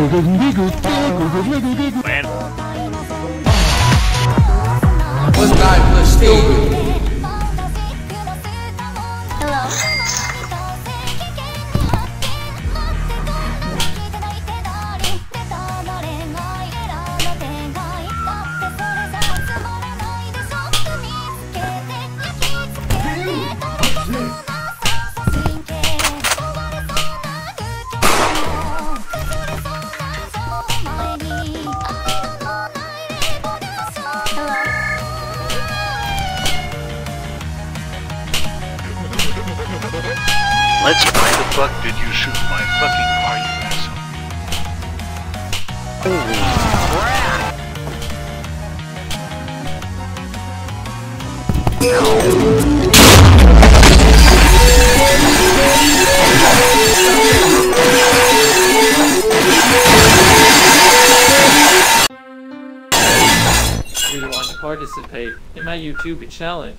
Man. What's 9 plus stupid? Let's why the fuck did you shoot my fucking car, you asshole? really want to participate in my YouTube challenge.